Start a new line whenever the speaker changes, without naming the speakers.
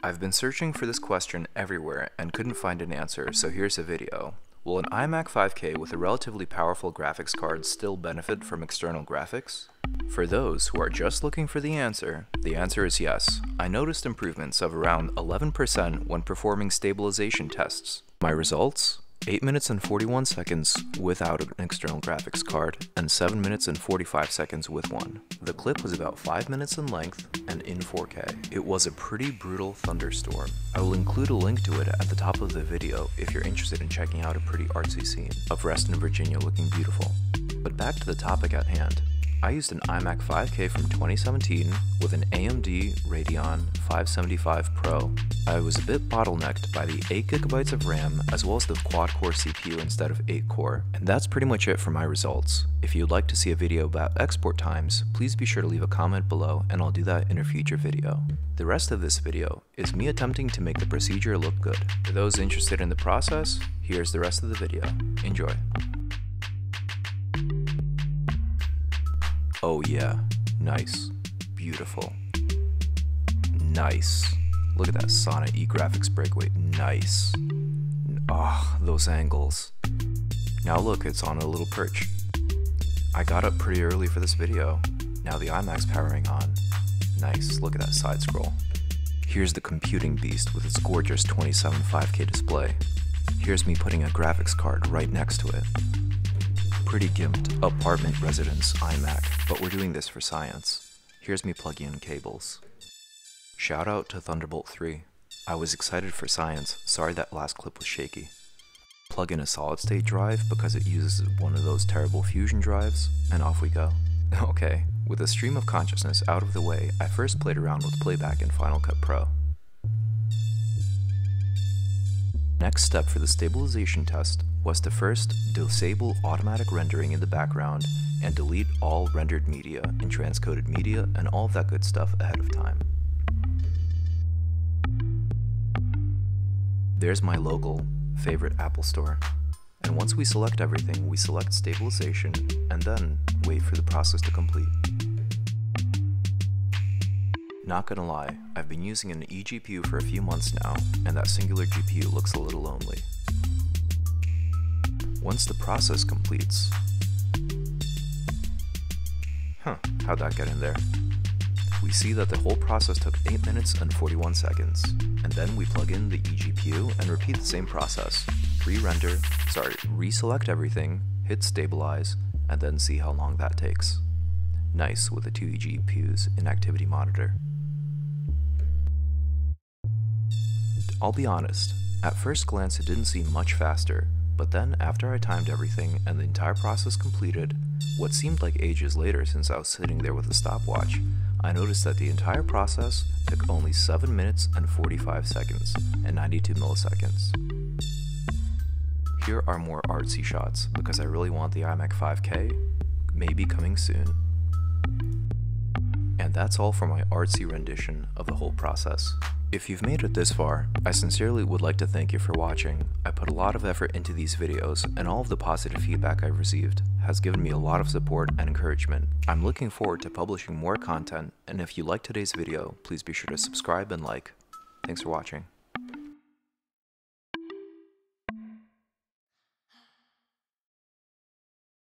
I've been searching for this question everywhere and couldn't find an answer, so here's a video. Will an iMac 5K with a relatively powerful graphics card still benefit from external graphics? For those who are just looking for the answer, the answer is yes. I noticed improvements of around 11% when performing stabilization tests. My results? 8 minutes and 41 seconds without an external graphics card, and 7 minutes and 45 seconds with one. The clip was about 5 minutes in length and in 4K. It was a pretty brutal thunderstorm. I will include a link to it at the top of the video if you're interested in checking out a pretty artsy scene of Reston, Virginia looking beautiful. But back to the topic at hand. I used an iMac 5K from 2017 with an AMD Radeon 575 Pro. I was a bit bottlenecked by the 8GB of RAM as well as the quad-core CPU instead of 8-core. And that's pretty much it for my results. If you'd like to see a video about export times, please be sure to leave a comment below and I'll do that in a future video. The rest of this video is me attempting to make the procedure look good. For those interested in the process, here's the rest of the video. Enjoy. Oh yeah, nice, beautiful, nice. Look at that Sonnet E graphics breakaway, nice. Ah, oh, those angles. Now look, it's on a little perch. I got up pretty early for this video. Now the iMac's powering on. Nice, look at that side scroll. Here's the computing beast with its gorgeous 27 5K display. Here's me putting a graphics card right next to it pretty gimped apartment residence iMac, but we're doing this for science. Here's me plugging in cables. Shout out to Thunderbolt 3. I was excited for science, sorry that last clip was shaky. Plug in a solid state drive because it uses one of those terrible fusion drives, and off we go. Okay, with a stream of consciousness out of the way, I first played around with playback in Final Cut Pro. Next step for the stabilization test was to first disable automatic rendering in the background and delete all rendered media and transcoded media and all that good stuff ahead of time. There's my local favorite Apple Store. And once we select everything, we select stabilization and then wait for the process to complete. Not gonna lie, I've been using an eGPU for a few months now, and that singular GPU looks a little lonely. Once the process completes... Huh, how'd that get in there? We see that the whole process took 8 minutes and 41 seconds, and then we plug in the eGPU and repeat the same process. Re-render, sorry, reselect everything, hit stabilize, and then see how long that takes. Nice with the two eGPUs in activity monitor. I'll be honest, at first glance it didn't seem much faster, but then after I timed everything and the entire process completed, what seemed like ages later since I was sitting there with a stopwatch, I noticed that the entire process took only 7 minutes and 45 seconds and 92 milliseconds. Here are more artsy shots because I really want the iMac 5K, maybe coming soon. And that's all for my artsy rendition of the whole process. If you've made it this far, I sincerely would like to thank you for watching. I put a lot of effort into these videos, and all of the positive feedback I've received has given me a lot of support and encouragement. I'm looking forward to publishing more content, and if you liked today's video, please be sure to subscribe and like. Thanks for watching.